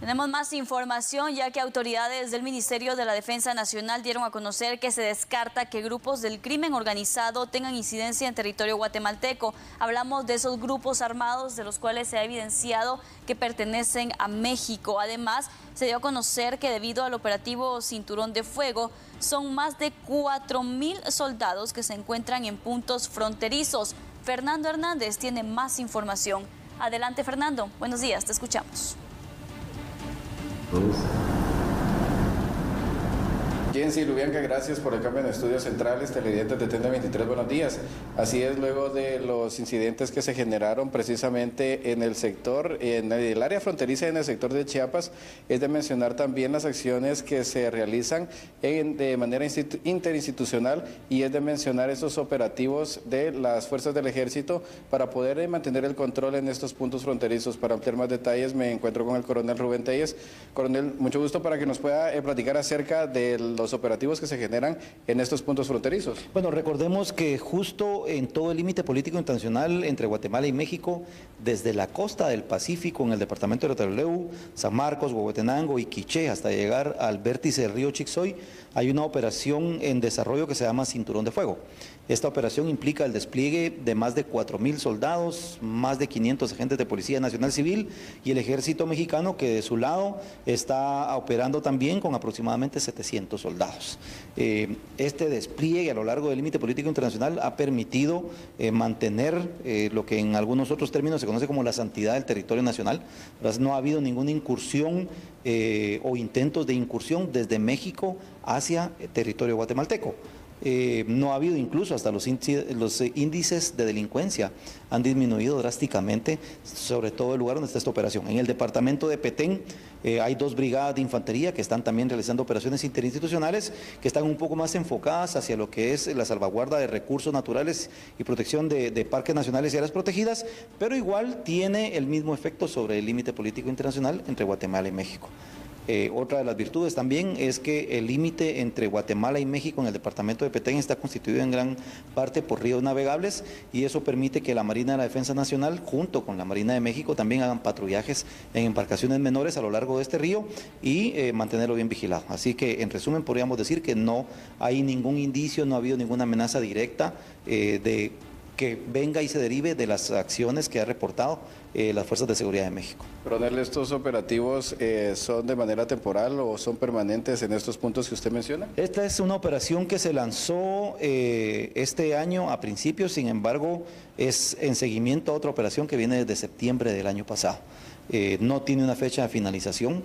Tenemos más información ya que autoridades del Ministerio de la Defensa Nacional dieron a conocer que se descarta que grupos del crimen organizado tengan incidencia en territorio guatemalteco. Hablamos de esos grupos armados de los cuales se ha evidenciado que pertenecen a México. Además, se dio a conocer que debido al operativo Cinturón de Fuego, son más de 4 mil soldados que se encuentran en puntos fronterizos. Fernando Hernández tiene más información. Adelante, Fernando. Buenos días, te escuchamos. Opposed? Jensi Lubianca, gracias por el cambio en estudios centrales, televidentes de Tenda 23, buenos días. Así es, luego de los incidentes que se generaron precisamente en el sector, en el área fronteriza en el sector de Chiapas, es de mencionar también las acciones que se realizan de manera interinstitucional y es de mencionar esos operativos de las fuerzas del ejército para poder eh, mantener el control en estos puntos fronterizos. Para ampliar más detalles me encuentro con el coronel Rubén Telles. Coronel, mucho gusto para que nos pueda eh, platicar acerca del los operativos que se generan en estos puntos fronterizos. Bueno, recordemos que justo en todo el límite político internacional entre Guatemala y México, desde la costa del Pacífico, en el departamento de Rotaleu, San Marcos, Huehuetenango y Quiché, hasta llegar al vértice del río Chixoy, hay una operación en desarrollo que se llama Cinturón de Fuego. Esta operación implica el despliegue de más de 4.000 soldados, más de 500 agentes de Policía Nacional Civil y el ejército mexicano que de su lado está operando también con aproximadamente 700 soldados. Eh, este despliegue a lo largo del límite político internacional ha permitido eh, mantener eh, lo que en algunos otros términos se conoce como la santidad del territorio nacional. No ha habido ninguna incursión o intentos de incursión desde México hacia el territorio guatemalteco. Eh, no ha habido incluso hasta los, los, índices de delincuencia han disminuido drásticamente, sobre todo el lugar donde está esta operación. En el departamento de Petén eh, hay dos brigadas de infantería que están también realizando operaciones interinstitucionales que están un poco más enfocadas hacia lo que es la salvaguarda de recursos naturales y protección de parques nacionales y áreas protegidas, pero igual tiene el mismo efecto sobre el límite político internacional entre Guatemala y México. Eh, otra de las virtudes también es que el límite entre Guatemala y México en el departamento de Petén está constituido en gran parte por ríos navegables y eso permite que la Marina de la Defensa Nacional junto con la Marina de México también hagan patrullajes en embarcaciones menores a lo largo de este río y eh, mantenerlo bien vigilado. Así que en resumen podríamos decir que no hay ningún indicio, no ha habido ninguna amenaza directa eh, de que venga y se derive de las acciones que ha reportado eh, las Fuerzas de Seguridad de México. Coronel, ¿estos operativos eh, son de manera temporal o son permanentes en estos puntos que usted menciona? Esta es una operación que se lanzó eh, este año a principios, sin embargo, es en seguimiento a otra operación que viene desde septiembre del año pasado. No tiene una fecha de finalización.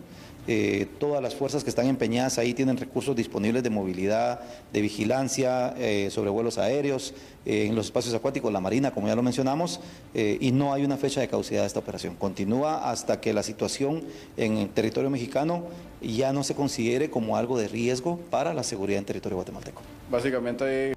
Eh, todas las fuerzas que están empeñadas ahí tienen recursos disponibles de movilidad, de vigilancia eh, sobre vuelos aéreos, eh, en los espacios acuáticos, la Marina, como ya lo mencionamos, y no hay una fecha de caducidad de esta operación. Continúa hasta que la situación en el territorio mexicano ya no se considere como algo de riesgo para la seguridad en territorio guatemalteco. Básicamente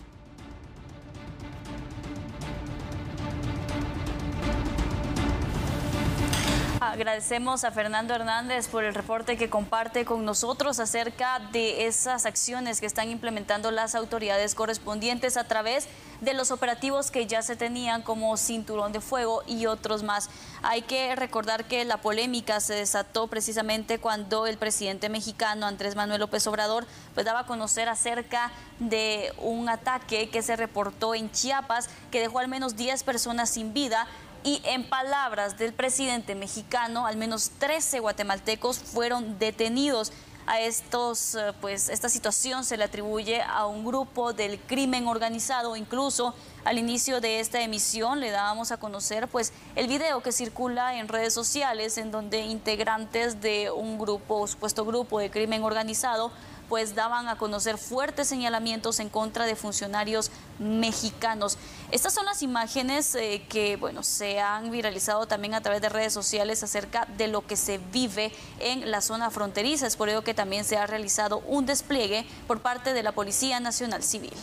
Agradecemos a Fernando Hernández por el reporte que comparte con nosotros acerca de esas acciones que están implementando las autoridades correspondientes a través de los operativos que ya se tenían como Cinturón de Fuego y otros más. Hay que recordar que la polémica se desató precisamente cuando el presidente mexicano Andrés Manuel López Obrador pues daba a conocer acerca de un ataque que se reportó en Chiapas que dejó al menos 10 personas sin vida y en palabras del presidente mexicano, al menos 13 guatemaltecos fueron detenidos. A estos, eh, pues, esta situación se le atribuye a un grupo del crimen organizado. Incluso al inicio de esta emisión le dábamos a conocer pues, el video que circula en redes sociales en donde integrantes de un grupo, supuesto grupo de crimen organizado, pues daban a conocer fuertes señalamientos en contra de funcionarios mexicanos. Estas son las imágenes eh, que bueno, se han viralizado también a través de redes sociales acerca de lo que se vive en la zona fronteriza. Es por ello que también se ha realizado un despliegue por parte de la Policía Nacional Civil.